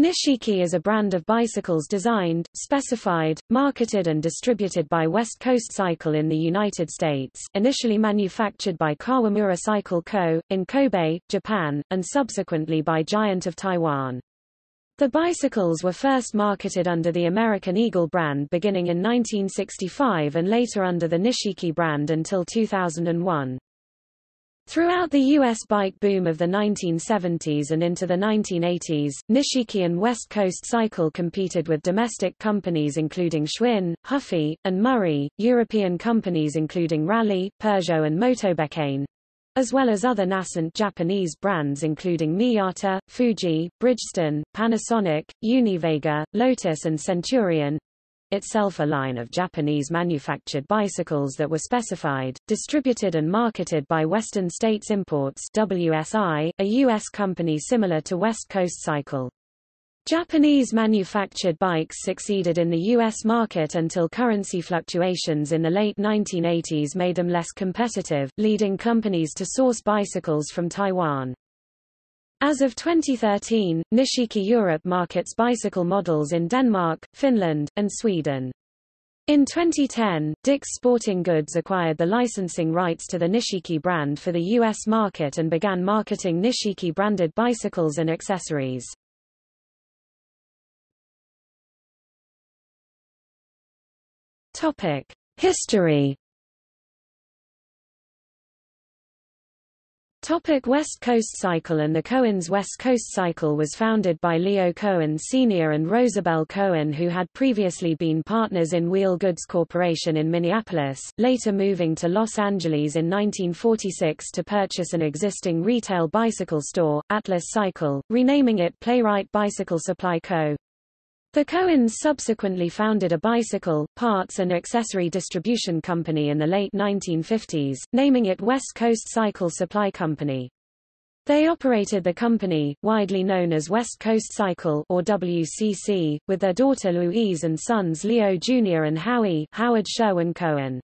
Nishiki is a brand of bicycles designed, specified, marketed and distributed by West Coast Cycle in the United States, initially manufactured by Kawamura Cycle Co., in Kobe, Japan, and subsequently by Giant of Taiwan. The bicycles were first marketed under the American Eagle brand beginning in 1965 and later under the Nishiki brand until 2001. Throughout the U.S. bike boom of the 1970s and into the 1980s, Nishiki and West Coast Cycle competed with domestic companies including Schwinn, Huffy, and Murray, European companies including Raleigh, Peugeot and Motobecane, as well as other nascent Japanese brands including Miyata, Fuji, Bridgestone, Panasonic, Univega, Lotus and Centurion, itself a line of Japanese manufactured bicycles that were specified, distributed and marketed by Western States Imports WSI, a U.S. company similar to West Coast Cycle. Japanese manufactured bikes succeeded in the U.S. market until currency fluctuations in the late 1980s made them less competitive, leading companies to source bicycles from Taiwan. As of 2013, Nishiki Europe markets bicycle models in Denmark, Finland, and Sweden. In 2010, Dick's Sporting Goods acquired the licensing rights to the Nishiki brand for the U.S. market and began marketing Nishiki-branded bicycles and accessories. History Topic West Coast Cycle and The Cohen's West Coast Cycle was founded by Leo Cohen Sr. and Rosabelle Cohen who had previously been partners in Wheel Goods Corporation in Minneapolis, later moving to Los Angeles in 1946 to purchase an existing retail bicycle store, Atlas Cycle, renaming it Playwright Bicycle Supply Co. The Cohens subsequently founded a bicycle, parts and accessory distribution company in the late 1950s, naming it West Coast Cycle Supply Company. They operated the company, widely known as West Coast Cycle or WCC, with their daughter Louise and sons Leo Jr. and Howie Howard Sherwin Cohen.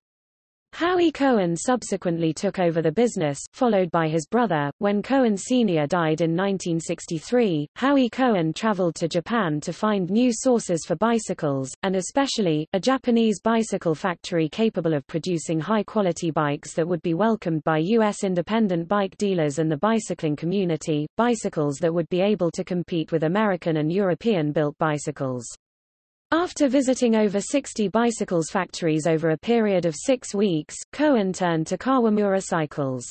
Howie Cohen subsequently took over the business, followed by his brother. When Cohen Sr. died in 1963, Howie Cohen traveled to Japan to find new sources for bicycles, and especially, a Japanese bicycle factory capable of producing high-quality bikes that would be welcomed by U.S. independent bike dealers and the bicycling community, bicycles that would be able to compete with American and European-built bicycles. After visiting over 60 bicycles factories over a period of six weeks, Cohen turned to Kawamura cycles.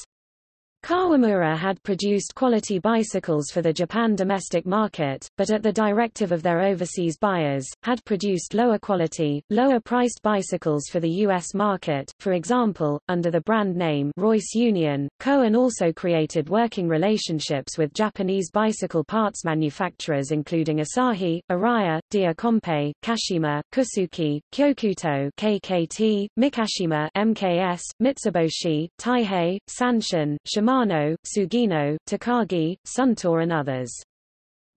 Kawamura had produced quality bicycles for the Japan domestic market, but at the directive of their overseas buyers, had produced lower quality, lower-priced bicycles for the U.S. market. For example, under the brand name Royce Union, Cohen also created working relationships with Japanese bicycle parts manufacturers including Asahi, Araya, Dia Compe, Kashima, Kusuki, Kyokuto KKT, Mikashima MKS, Mitsubishi, Taihei, Sanshin, Shimano Shimano, Sugino, Takagi, Suntour and others.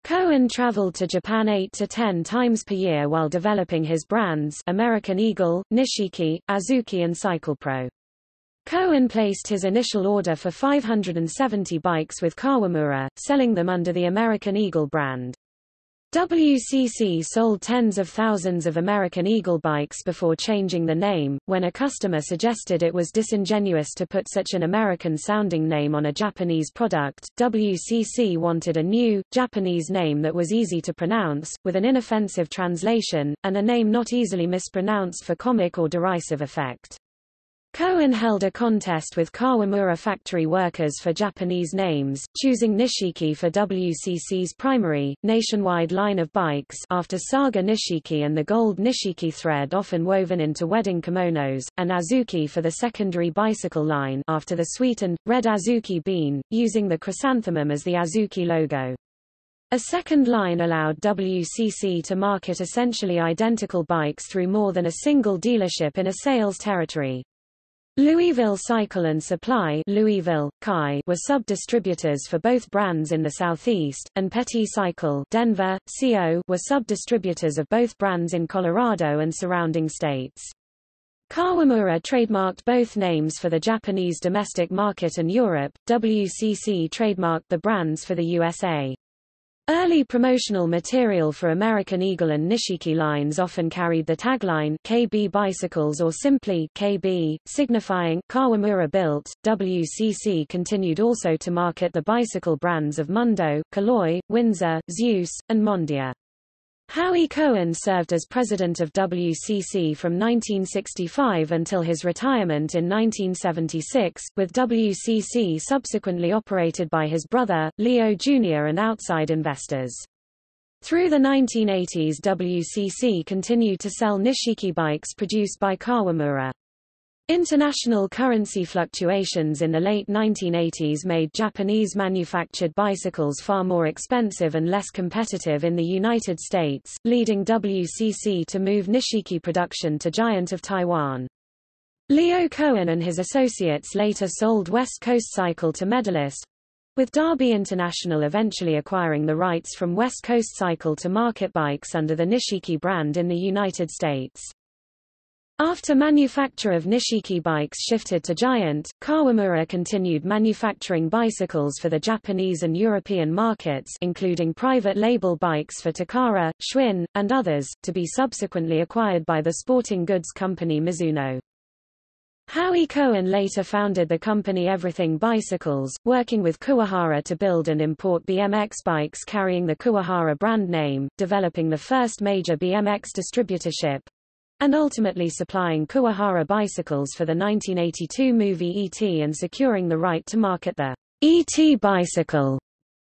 Cohen traveled to Japan 8 to 10 times per year while developing his brands American Eagle, Nishiki, Azuki and CyclePro. Cohen placed his initial order for 570 bikes with Kawamura, selling them under the American Eagle brand. WCC sold tens of thousands of American Eagle bikes before changing the name, when a customer suggested it was disingenuous to put such an American-sounding name on a Japanese product. WCC wanted a new, Japanese name that was easy to pronounce, with an inoffensive translation, and a name not easily mispronounced for comic or derisive effect. Cohen held a contest with Kawamura factory workers for Japanese names, choosing Nishiki for WCC's primary, nationwide line of bikes after Saga Nishiki and the gold Nishiki thread often woven into wedding kimonos, and Azuki for the secondary bicycle line after the sweetened, red Azuki bean, using the chrysanthemum as the Azuki logo. A second line allowed WCC to market essentially identical bikes through more than a single dealership in a sales territory. Louisville Cycle and Supply Louisville, Kai were sub-distributors for both brands in the Southeast, and Petit Cycle Denver, CO were sub-distributors of both brands in Colorado and surrounding states. Kawamura trademarked both names for the Japanese domestic market and Europe, WCC trademarked the brands for the USA. Early promotional material for American Eagle and Nishiki lines often carried the tagline KB Bicycles or simply KB, signifying Kawamura built. WCC continued also to market the bicycle brands of Mundo, Caloi, Windsor, Zeus, and Mondia. Howie Cohen served as president of WCC from 1965 until his retirement in 1976, with WCC subsequently operated by his brother, Leo Jr. and outside investors. Through the 1980s WCC continued to sell Nishiki bikes produced by Kawamura. International currency fluctuations in the late 1980s made Japanese-manufactured bicycles far more expensive and less competitive in the United States, leading WCC to move Nishiki production to Giant of Taiwan. Leo Cohen and his associates later sold West Coast Cycle to Medalist, with Derby International eventually acquiring the rights from West Coast Cycle to market bikes under the Nishiki brand in the United States. After manufacture of Nishiki bikes shifted to Giant, Kawamura continued manufacturing bicycles for the Japanese and European markets including private label bikes for Takara, Schwinn, and others, to be subsequently acquired by the sporting goods company Mizuno. Howie Cohen later founded the company Everything Bicycles, working with Kuwahara to build and import BMX bikes carrying the Kuwahara brand name, developing the first major BMX distributorship, and ultimately supplying Kuwahara bicycles for the 1982 movie E.T. and securing the right to market the E.T. bicycle.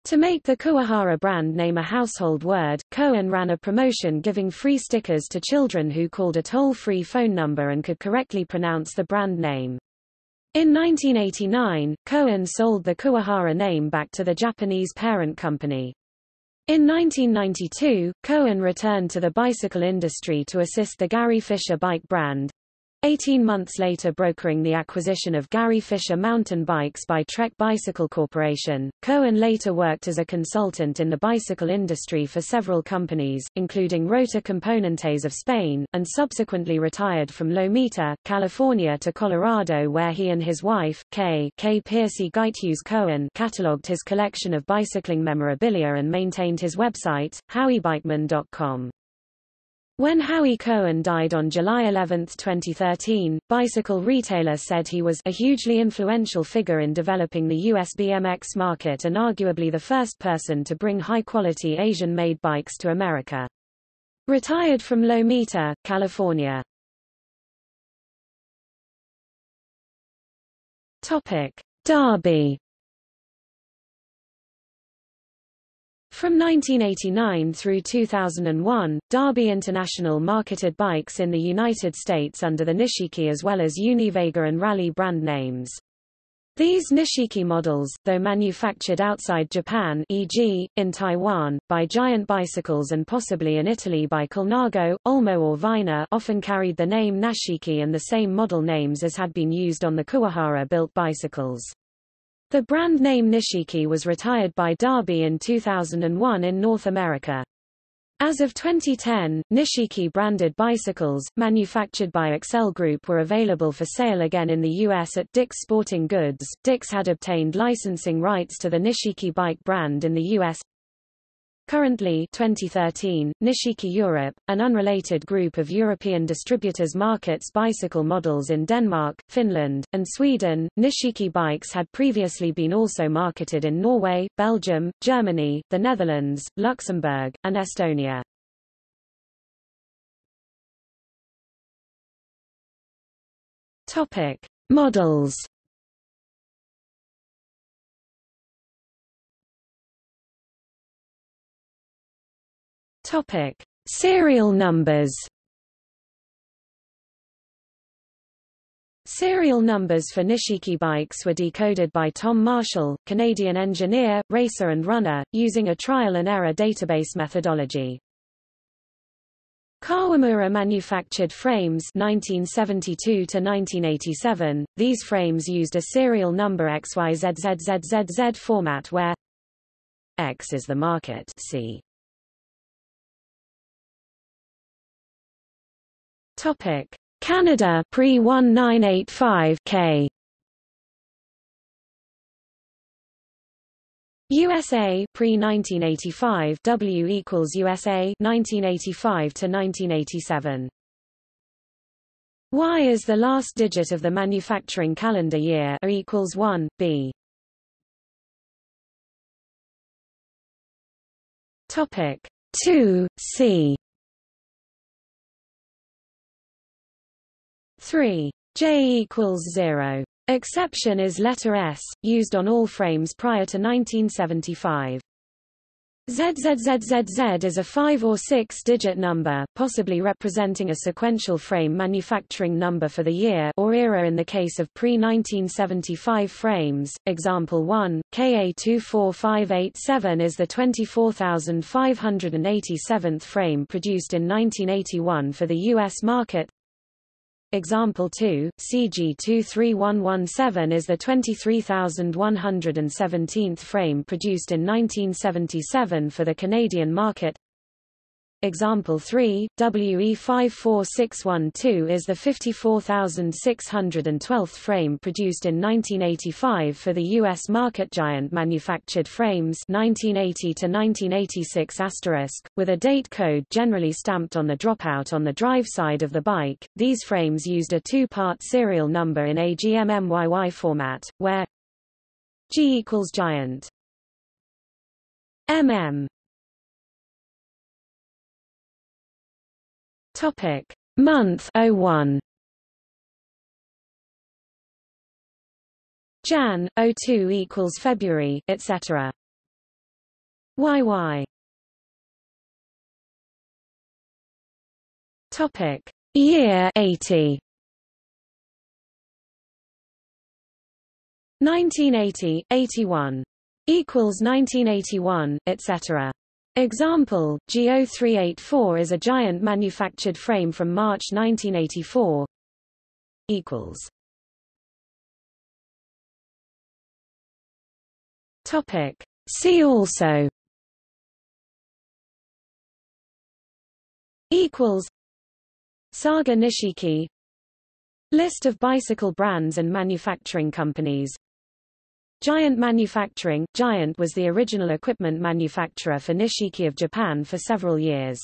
To make the Kuwahara brand name a household word, Cohen ran a promotion giving free stickers to children who called a toll-free phone number and could correctly pronounce the brand name. In 1989, Cohen sold the Kuwahara name back to the Japanese parent company. In 1992, Cohen returned to the bicycle industry to assist the Gary Fisher bike brand, 18 months later brokering the acquisition of Gary Fisher mountain bikes by Trek Bicycle Corporation. Cohen later worked as a consultant in the bicycle industry for several companies, including Rota Componentes of Spain, and subsequently retired from Lomita, California to Colorado where he and his wife, Kay, Kay Piercy Geithuse Cohen catalogued his collection of bicycling memorabilia and maintained his website, howiebikeman.com. When Howie Cohen died on July 11, 2013, bicycle retailer said he was a hugely influential figure in developing the US BMX market and arguably the first person to bring high-quality Asian-made bikes to America. Retired from Lomita, California. Topic: Derby From 1989 through 2001, Derby International marketed bikes in the United States under the Nishiki as well as Univega and Rally brand names. These Nishiki models, though manufactured outside Japan e.g., in Taiwan, by Giant Bicycles and possibly in Italy by Colnago, Olmo or Viner often carried the name Nishiki and the same model names as had been used on the Kuwahara-built bicycles. The brand name Nishiki was retired by Derby in 2001 in North America. As of 2010, Nishiki-branded bicycles, manufactured by Excel Group were available for sale again in the U.S. at Dick's Sporting Goods. Dick's had obtained licensing rights to the Nishiki bike brand in the U.S. Currently 2013, Nishiki Europe, an unrelated group of European distributors markets bicycle models in Denmark, Finland, and Sweden. Nishiki bikes had previously been also marketed in Norway, Belgium, Germany, the Netherlands, Luxembourg, and Estonia. Topic: Models Topic: Serial numbers. Serial numbers for Nishiki bikes were decoded by Tom Marshall, Canadian engineer, racer and runner, using a trial-and-error database methodology. Kawamura manufactured frames 1972 to 1987. These frames used a serial number XYZZZZZ format where X is the market. See Topic: Canada pre-1985 K. USA pre-1985 W equals USA 1985 to 1987 Y is the last digit of the manufacturing calendar year A equals 1 B. Topic. 2 C 3 J equals 0 Exception is letter S, used on all frames prior to 1975. ZZZZZ is a five- or six-digit number, possibly representing a sequential frame manufacturing number for the year or era in the case of pre-1975 frames. Example 1, KA24587 is the 24,587th frame produced in 1981 for the U.S. market. Example 2, CG23117 is the 23,117th frame produced in 1977 for the Canadian market. Example 3, WE54612 is the 54,612th frame produced in 1985 for the U.S. market Giant manufactured frames 1980 to 1986 asterisk, with a date code generally stamped on the dropout on the drive side of the bike. These frames used a two-part serial number in a GMMYY format, where G equals Giant MM Topic. Month 01 Jan 02 equals February etc YY Topic. Year 80 1980 81 equals 1981 etc Example, GO384 is a giant manufactured frame from March 1984. Equals. Topic. See also. Equals. Saga Nishiki. List of bicycle brands and manufacturing companies Giant Manufacturing Giant was the original equipment manufacturer for Nishiki of Japan for several years.